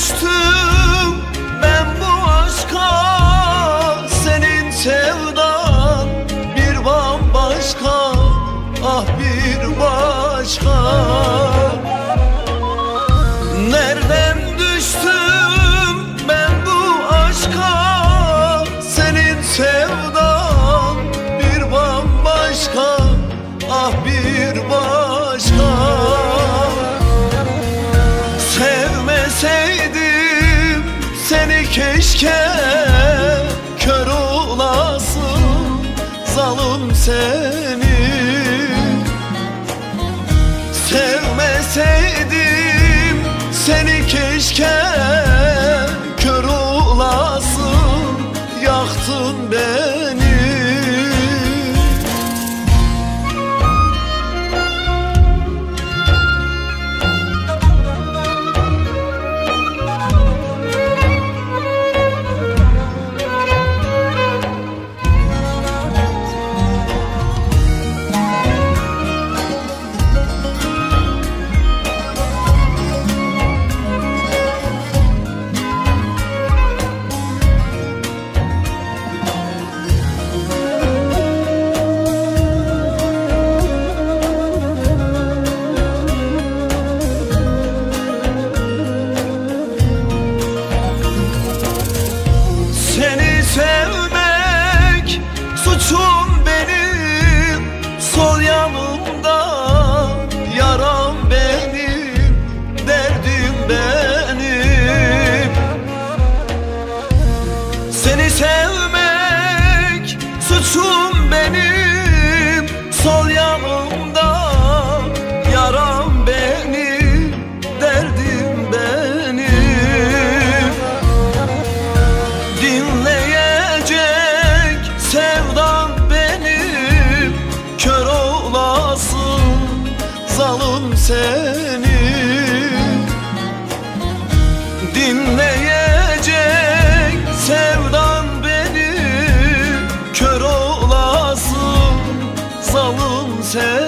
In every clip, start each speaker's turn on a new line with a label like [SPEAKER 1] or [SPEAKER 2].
[SPEAKER 1] düştüm ben bu aşka Senin sevdan bir bambaşka Ah bir başka. Keşke kör olasın zalım seni. Sevmeseydim seni keşke winter.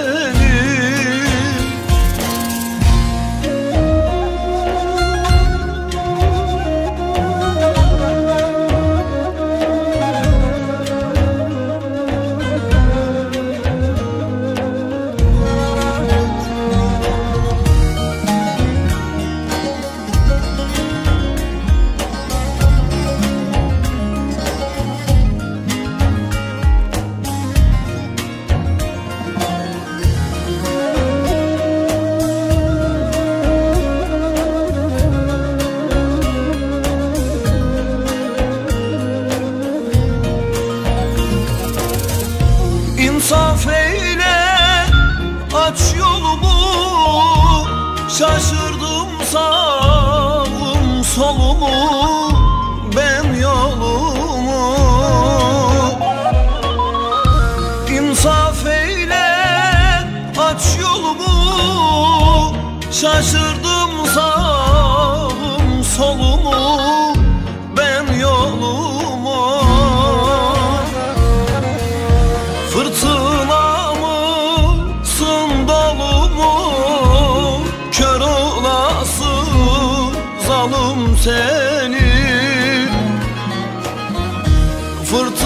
[SPEAKER 1] şaşır seni. Fırtına